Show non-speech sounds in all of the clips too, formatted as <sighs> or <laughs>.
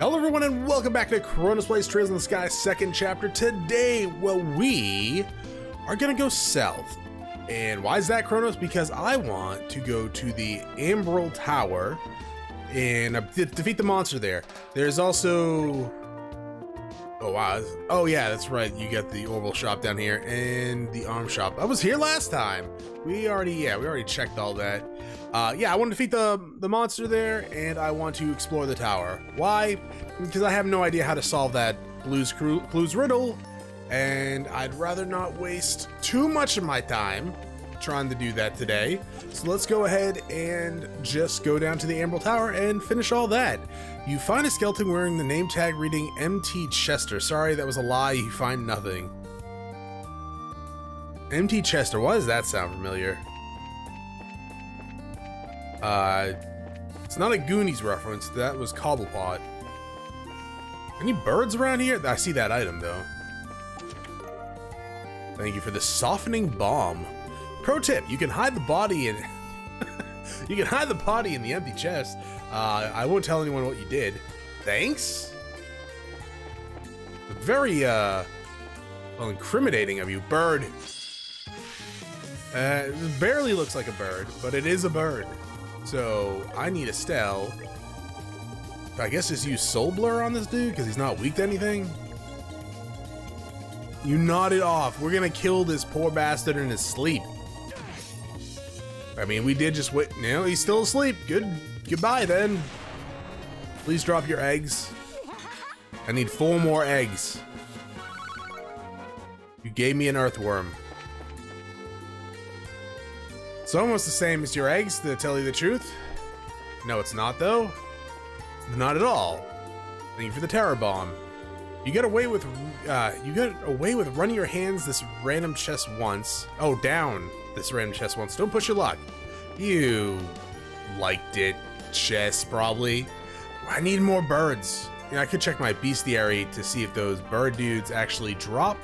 Hello everyone and welcome back to Chronos Plays Trails in the Sky second chapter. Today, well, we are gonna go south. And why is that, Chronos? Because I want to go to the Amberl Tower and uh, de- defeat the monster there. There's also... Oh wow, oh yeah, that's right, you got the Orbal Shop down here and the Arm Shop. I was here last time. We already, yeah, we already checked all that. Uh, yeah, I want to defeat the the monster there, and I want to explore the tower. Why? Because I have no idea how to solve that Blues Clues riddle, and I'd rather not waste too much of my time trying to do that today. So let's go ahead and just go down to the Amberl Tower and finish all that. You find a skeleton wearing the name tag reading MT Chester. Sorry, that was a lie. You find nothing. MT Chester. Why does that sound familiar? Uh, it's not a Goonies reference. That was Cobblepot. Any birds around here? I see that item though. Thank you for the softening bomb. Pro tip: You can hide the body in. You can hide the body in the empty chest. Uh, I won't tell anyone what you did. Thanks. Very uh, well, incriminating of you, bird. Uh, it barely looks like a bird, but it is a bird. So I need Estelle. I guess just use Soul Blur on this dude because he's not weak to anything. You nodded off. We're gonna kill this poor bastard in his sleep. I mean, we did just wait. No, he's still asleep. Good. Goodbye then. Please drop your eggs. I need four more eggs. You gave me an earthworm. It's almost the same as your eggs, to tell you the truth. No, it's not, though. Not at all. Thank you for the terror bomb. You get away with, uh, you get away with running your hands this random chest once. Oh, down this random chest once. Don't push your luck. You liked it, chest probably. I need more birds. You know, I could check my bestiary to see if those bird dudes actually drop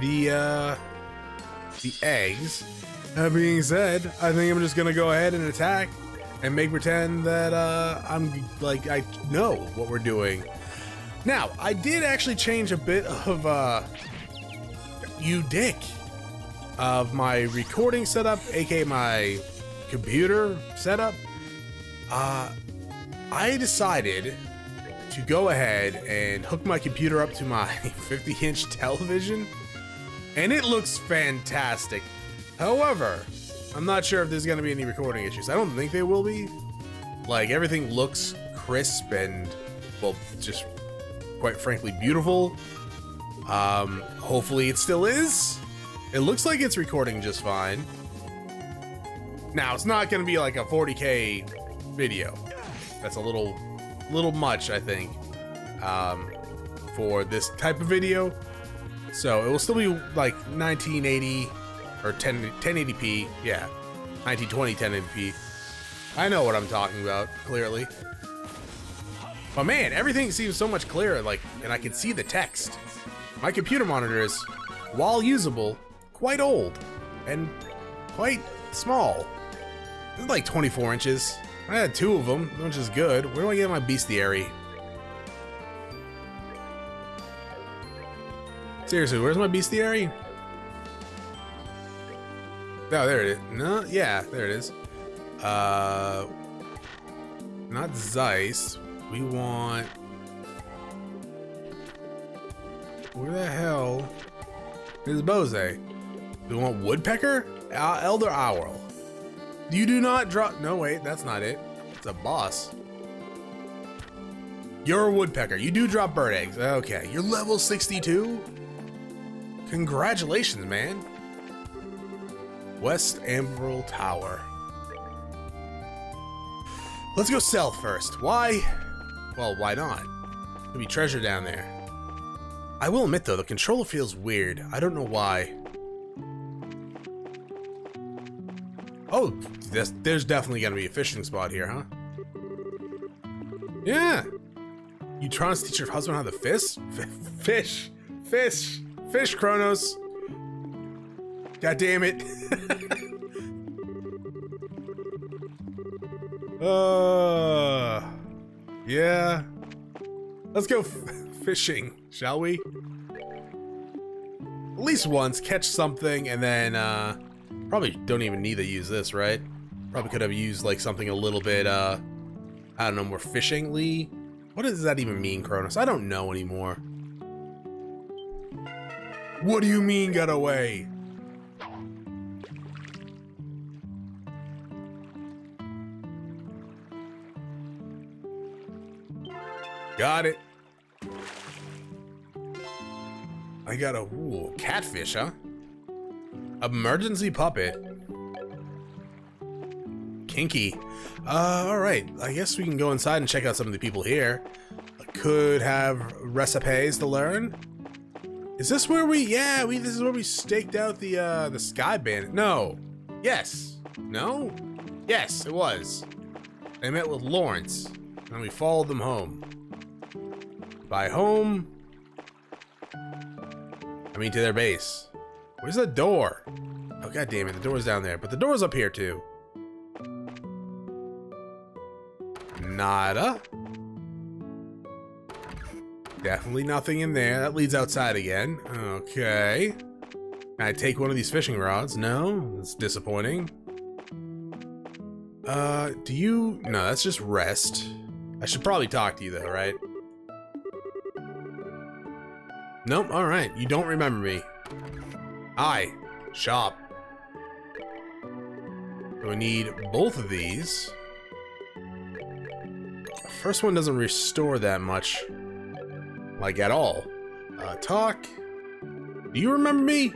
the, uh, the eggs. That being said, I think I'm just gonna go ahead and attack and make pretend that uh, I'm like I know what we're doing. Now, I did actually change a bit of uh, you dick of my recording setup, aka my computer setup. Uh, I decided to go ahead and hook my computer up to my <laughs> 50 inch television, and it looks fantastic. However, I'm not sure if there's gonna be any recording issues. I don't think there will be. Like, everything looks crisp and, well, just quite frankly beautiful. Um, hopefully it still is. It looks like it's recording just fine. Now, it's not gonna be like a 40k video. That's a little, little much, I think, um, for this type of video. So it will still be like 1980 or 10 1080p. Yeah, 1920 1080p. I know what I'm talking about clearly. But man, everything seems so much clearer. Like, and I can see the text. My computer monitor is, while usable, quite old and quite small. It's like 24 inches. I had two of them, which is good. Where do I get my bestiary? Seriously, where's my bestiary? Oh, there it is. No, yeah, there it is. Uh, not Zeiss. We want. Where the hell is Bose? We want Woodpecker? Uh, Elder Owl. You do not drop. No, wait, that's not it. It's a boss. You're a woodpecker. You do drop bird eggs. Okay, you're level 62? Congratulations, man. West Amberl Tower. Let's go south first. Why? Well, why not? There'll be treasure down there. I will admit though, the controller feels weird. I don't know why. Oh, there's, there's definitely gonna be a fishing spot here, huh? Yeah. You trying to teach your husband how to fish? Fish. Fish. Fish, Chronos. God damn it. <laughs> uh, yeah. Let's go fishing, shall we? At least once, catch something, and then, uh, probably don't even need to use this, right? Probably could have used, like, something a little bit, uh, I don't know, more fishingly. What does that even mean, Chronos? I don't know anymore. What do you mean, get away? Got it. I got a ooh, catfish, huh? Emergency puppet. Kinky. Uh, all right. I guess we can go inside and check out some of the people here. Could have recipes to learn. Is this where we? Yeah, we. This is where we staked out the uh, the sky bandit. No. Yes. No. Yes, it was. They met with Lorence, and we followed them home. By home, I mean to their base. Where's the door? Oh god damn it, the door's down there, but the door's up here too. Nada. Definitely nothing in there. That leads outside again. Okay. Can I take one of these fishing rods? No, that's disappointing. Uh, do you? No, that's just rest. I should probably talk to you though, right? Nope, alright. You don't remember me. Hi. Shop. We need both of these. The First one doesn't restore that much. Like, at all. Uh, talk. Do you remember me?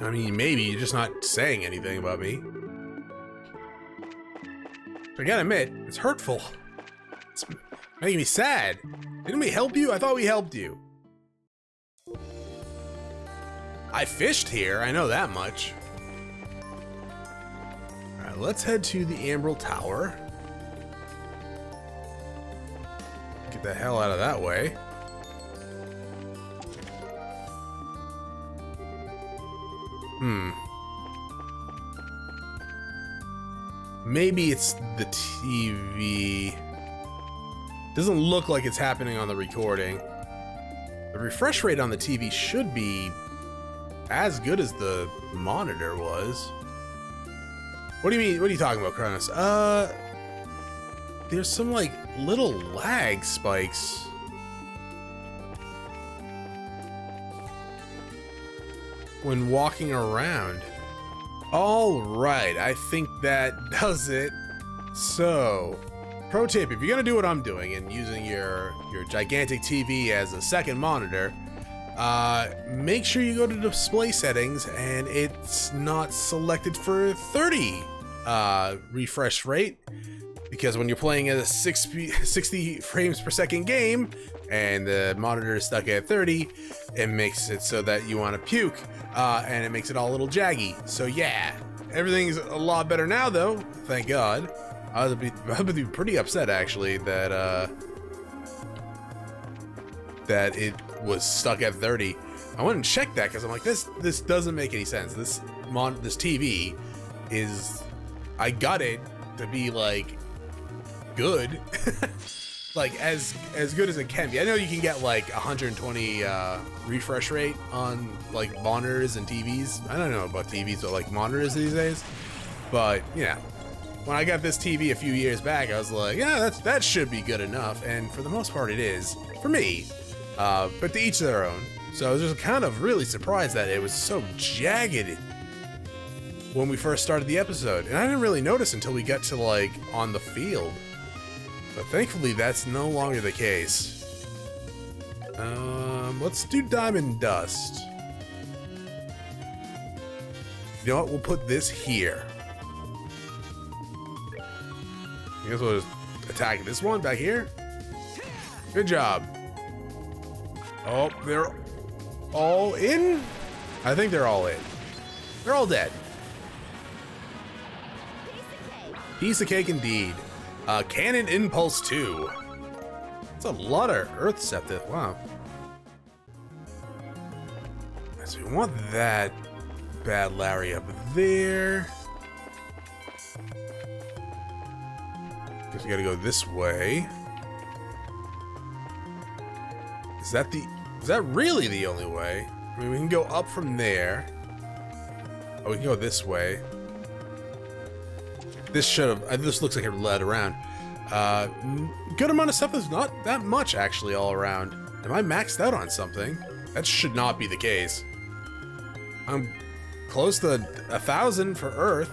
I mean, maybe you're just not saying anything about me. I gotta admit, it's hurtful. It's making me sad. Didn't we help you? I thought we helped you. I fished here, I know that much. Alright, let's head to the Amberl Tower. Get the hell out of that way. Hmm. Maybe it's the TV. Doesn't look like it's happening on the recording. The refresh rate on the TV should be as good as the monitor was. What do you mean? What are you talking about, Chronos? Uh, there's some like little lag spikes. When walking around. All right, I think that <laughs> does it. So, pro tip, if you're gonna do what I'm doing and using your, your gigantic TV as a second monitor, uh, make sure you go to display settings and it's not selected for 30 uh, refresh rate because when you're playing a <laughs> 60 frames per second game and the monitor is stuck at 30, it makes it so that you want to puke uh, and it makes it all a little jaggy. So yeah, everything's a lot better now though, thank God. I would be, <laughs> I would be pretty upset actually that uh, that it was stuck at 30. I went and checked that because I'm like, this this doesn't make any sense. This mon this TV is I got it to be like good. <laughs> like as as good as it can be. I know you can get like 120 uh, refresh rate on like monitors and TVs. I don't know about TVs, but like monitors these days. But yeah, when I got this TV a few years back, I was like, yeah, that's that should be good enough. And for the most part, it is for me. Uh, but to each their own. So I was just kind of really surprised that it was so jagged when we first started the episode. And I didn't really notice until we got to like on the field. But thankfully that's no longer the case. Um, let's do Diamond Dust. You know what? We'll put this here. I guess we'll just attack this one back here. Good job. Oh, they're all in? I think they're all in. They're all dead. Piece of cake indeed. Uh, Cannon Impulse 2. That's a lot of Earth Sepith. Wow. So we want that bad Larry up there. Guess we gotta go this way. Is that the... Is that really the only way? I mean, we can go up from there. Oh, we can go this way. This should have... uh, This looks like it led around. Uh, good amount of stuff is not that much, actually, all around. Am I maxed out on something? That should not be the case. I'm close to a thousand for Earth.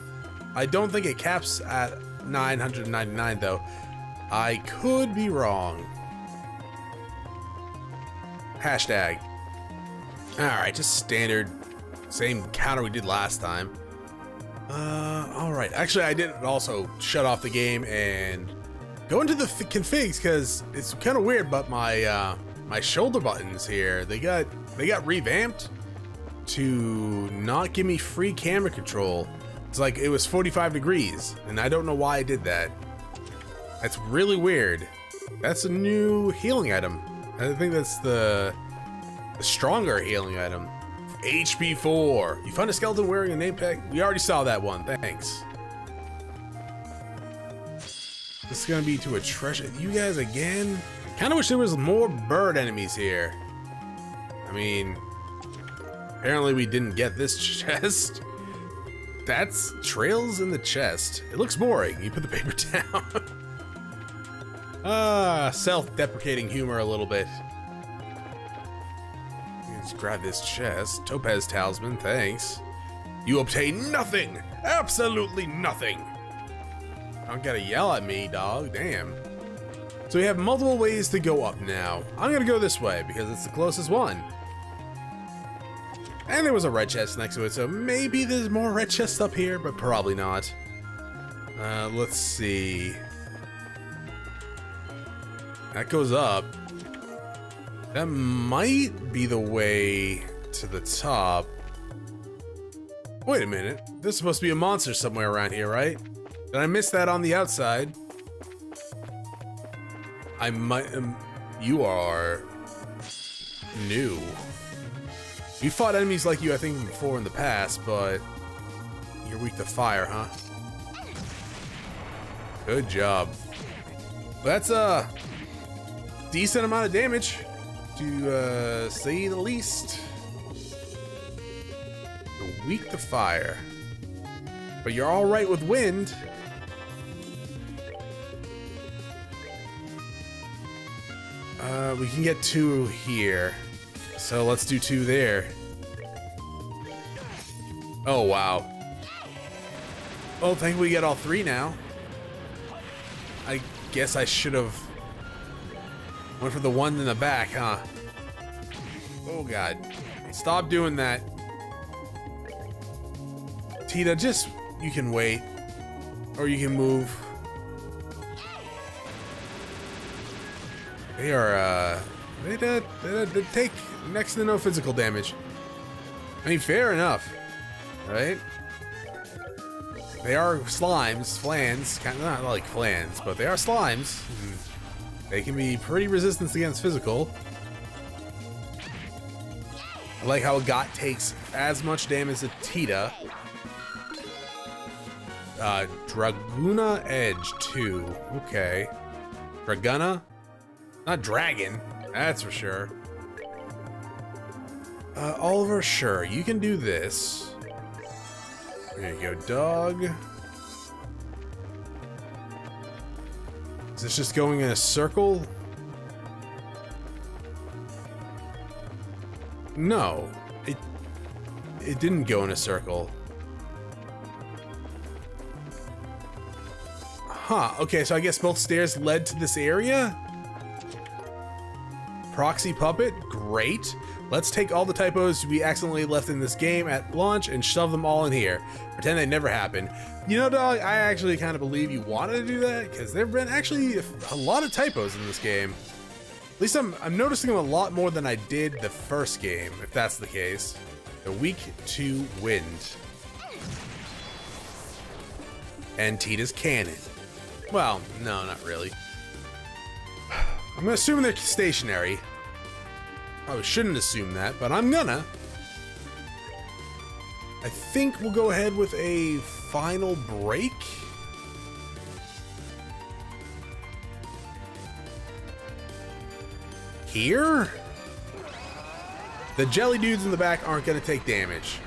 I don't think it caps at 999 though. I could be wrong. Hashtag. Alright, just standard. Same counter we did last time. Uh, alright. Actually, I did also shut off the game and go into the configs because it's kind of weird, but my, uh, my shoulder buttons here, they got, they got revamped to not give me free camera control. It's like it was 45 degrees, and I don't know why I did that. That's really weird. That's a new healing item. I think that's the, stronger healing item. HP 4. You find a skeleton wearing a name tag? We already saw that one. Thanks. This is gonna be to a treasure. You guys again? Kind of wish there was more bird enemies here. I mean, apparently we didn't get this <laughs> chest. That's trails in the chest. It looks boring. You put the paper <laughs> down. Ah, self-deprecating humor a little bit. Let's grab this chest. Topaz Talisman, thanks. You obtain nothing! Absolutely nothing! Don't gotta yell at me, dog. Damn. So we have multiple ways to go up now. I'm gonna go this way because it's the closest one. And there was a red chest next to it, so maybe there's more red chests up here, but probably not. Uh, let's see. That goes up. That might be the way to the top. Wait a minute. There's supposed to be a monster somewhere around here, right? Did I miss that on the outside? I might... Um, you are... new. We fought enemies like you, I think, before in the past, but you're weak to fire, huh? Good job. That's a decent amount of damage, to uh, say the least. You're weak to fire, but you're all right with wind. Uh, we can get two here. So let's do two there. Oh, wow. Oh, thank we get all three now. I guess I should have went for the one in the back, huh? Oh, God. Stop doing that. Tita, just, you can wait. Or you can move. They are, uh, they, they, they, they take next to no physical damage. I mean, fair enough, right? They are slimes, flans, kind of not like flans, but they are slimes. They can be pretty resistant against physical. I like how Agate takes as much damage as a Tita. Uh, Draguna Edge 2. Okay. Draguna? Not dragon, that's for sure. Uh, Oliver, sure, you can do this. There you go, dog. Is this just going in a circle? No, it it didn't go in a circle. Huh, okay, so I guess both stairs led to this area? Proxy Puppet, great. Let's take all the typos we accidentally left in this game at launch and shove them all in here. Pretend they never happened. You know, dog, I actually kind of believe you wanted to do that because there have been actually a lot of typos in this game. At least I'm, I'm noticing them a lot more than I did the first game, if that's the case. The weak to wind. And Tita's cannon. Well, no, not really. <sighs> I'm assume they're stationary. Probably shouldn't assume that, but I'm gonna. I think we'll go ahead with a final break. Here? The jelly dudes in the back aren't gonna take damage.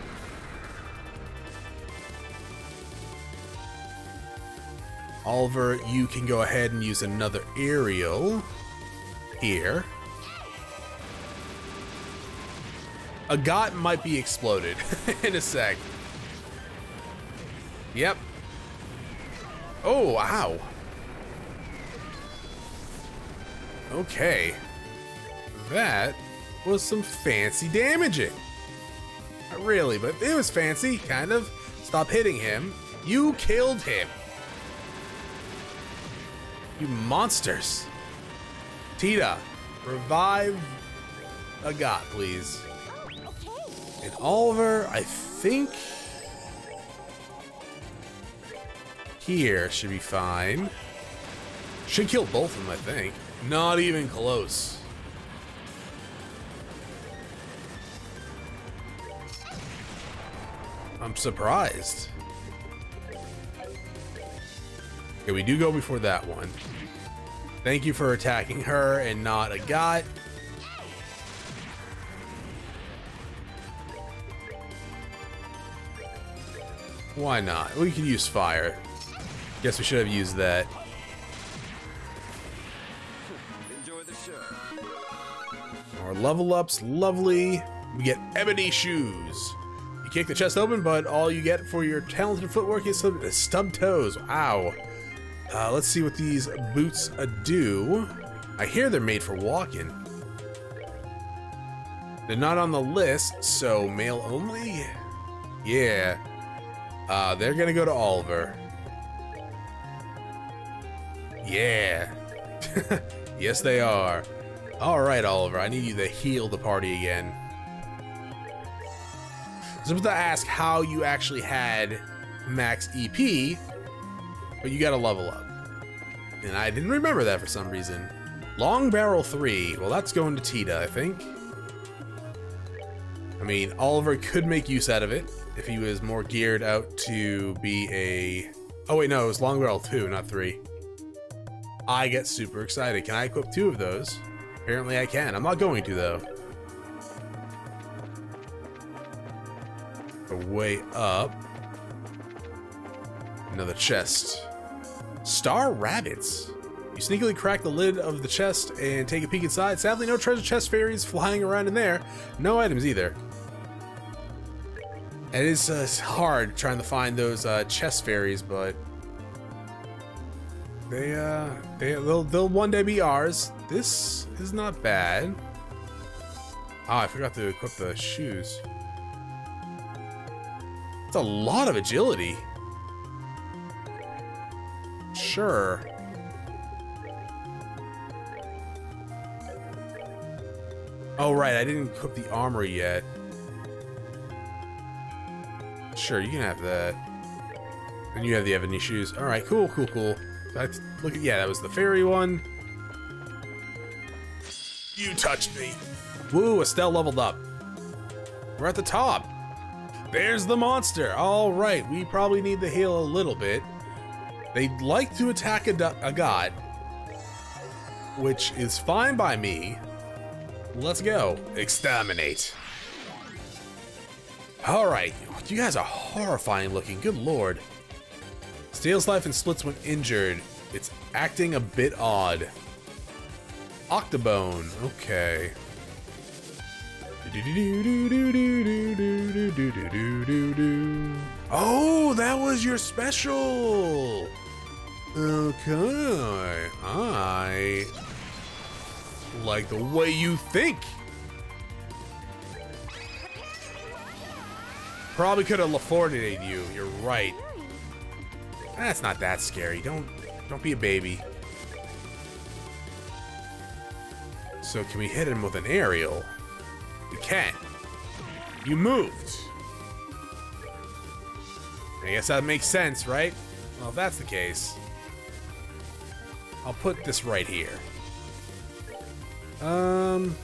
Oliver, you can go ahead and use another aerial here. Agate might be exploded <laughs> in a sec. Yep. Oh, wow. Okay. That was some fancy damaging. Not really, but it was fancy, kind of. Stop hitting him. You killed him. You monsters. Tita, revive Agate, please. And Oliver, I think here should be fine. Should kill both of them, I think. Not even close. I'm surprised. Okay, we do go before that one. Thank you for attacking her and not Agate. Why not? We could use fire. Guess we should have used that. Our level ups, lovely. We get ebony shoes. You kick the chest open, but all you get for your talented footwork is stub toes. Wow. Uh, let's see what these boots uh, do. I hear they're made for walking. They're not on the list, so male only? Yeah. Uh, they're gonna go to Oliver. Yeah. <laughs> yes, they are. Alright, Oliver, I need you to heal the party again. I was about to ask how you actually had max EP, but you gotta level up. And I didn't remember that for some reason. Long Barrel 3, well that's going to Tita, I think. I mean, Oliver could make use out of it if he was more geared out to be a... Oh wait, no, it was Long Barrel 2, not 3. I get super excited. Can I equip two of those? Apparently I can. I'm not going to, though. The way up. Another chest. Star rabbits. You sneakily crack the lid of the chest and take a peek inside. Sadly, no treasure chest fairies flying around in there. No items either. It is uh, hard trying to find those uh, chest fairies, but they uh they they'll, they'll one day be ours. This is not bad. Oh, I forgot to equip the shoes. It's a lot of agility. Sure. Oh, right, I didn't equip the armor yet. Sure, you can have that. And you have the ebony shoes. Alright, cool, cool, cool. That's, look, yeah, that was the fairy one. You touched me. Woo, Estelle leveled up. We're at the top. There's the monster. All right, we probably need to heal a little bit. They'd like to attack a, a god, which is fine by me. Let's go. Exterminate. All right, you guys are horrifying looking. Good lord. Steals life and splits when injured. It's acting a bit odd. Octobone. Okay. Oh, that was your special. Okay. I like the way you think. Probably could have afforded you. You're right. That's not that scary. Don't don't be a baby. So can we hit him with an aerial? We can. You moved. I guess that makes sense, right? Well, if that's the case, I'll put this right here. Um...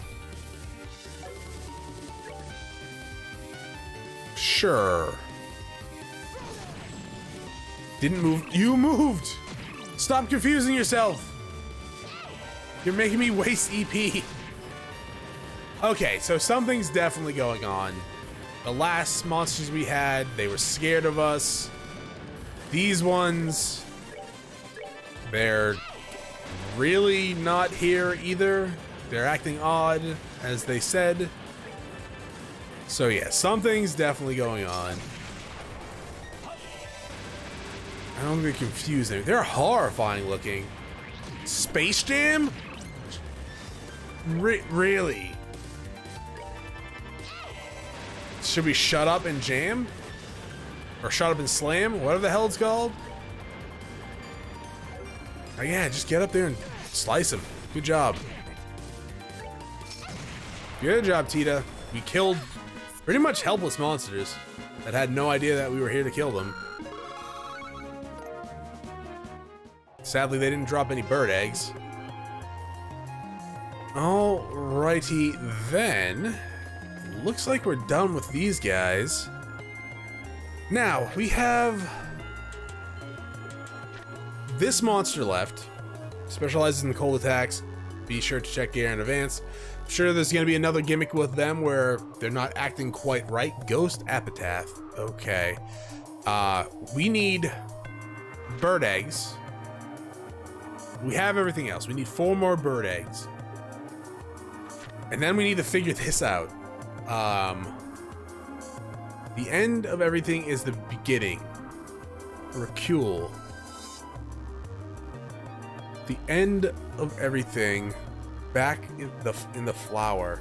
Sure. Didn't move. You moved! Stop confusing yourself! You're making me waste EP. Okay, so something's definitely going on. The last monsters we had, they were scared of us. These ones, they're really not here either. They're acting odd, as they said. So yeah, something's definitely going on. I don't get confused. They're horrifying looking. Space Jam? Re really? Should we shut up and jam? Or shut up and slam? Whatever the hell it's called? Oh yeah, just get up there and slice him. Good job. Good job, Tita. We killed pretty much helpless monsters that had no idea that we were here to kill them. Sadly, they didn't drop any bird eggs. Alrighty then. Looks like we're done with these guys. Now, we have this monster left. Specializes in cold attacks. Be sure to check gear in advance. Sure there's to be another gimmick with them where they're not acting quite right. Ghost Epitaph. Okay. Uh, we need bird eggs. We have everything else. We need four more bird eggs. And then we need to figure this out. Um, the end of everything is the beginning. Recule. The end of everything back in the in the flower.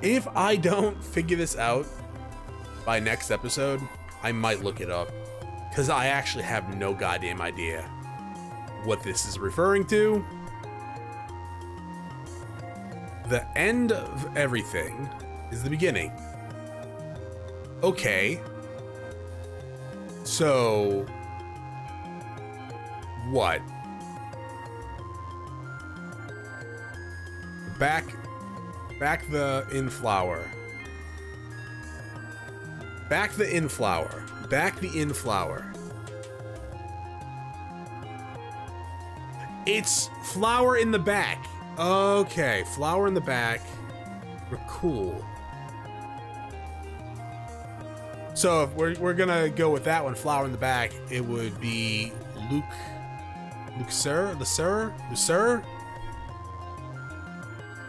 If I don't figure this out by next episode, I might look it up. Because I actually have no goddamn idea what this is referring to. The end of everything is the beginning. Okay. So, what? Back, back the in flower. Back the in flower. Back the in flower. It's flower in the back. Okay, flower in the back. We're cool. So if we're, we're gonna go with that one, flower in the back, it would be Luke, Luxur, Luxur, Luxur?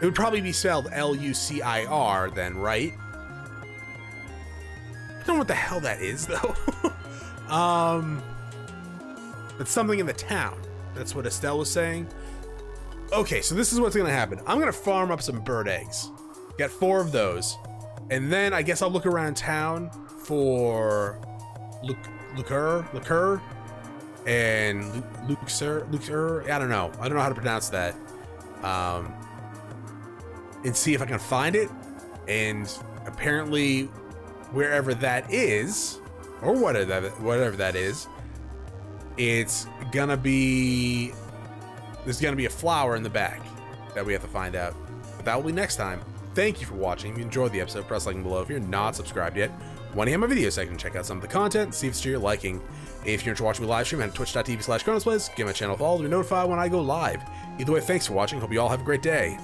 It would probably be spelled L-U-C-I-R then, right? I don't know what the hell that is, <laughs> though. um, it's something in the town. That's what Estelle was saying. Okay, so this is what's gonna happen. I'm gonna farm up some bird eggs. Get four of those. And then I guess I'll look around town for liqueur, liqueur, and luxur, luxur. I don't know. I don't know how to pronounce that. Um, and see if I can find it. And apparently, wherever that is, or whatever that, whatever that is, it's gonna be there's gonna be a flower in the back that we have to find out. But that will be next time. Thank you for watching. If you enjoyed the episode, press like below. If you're not subscribed yet, want to hit my video section, check out some of the content, see if it's to your liking. If you're into watching me live stream at twitch.tv slash Plays, give my channel a follow to be notified when I go live. Either way, thanks for watching. Hope you all have a great day.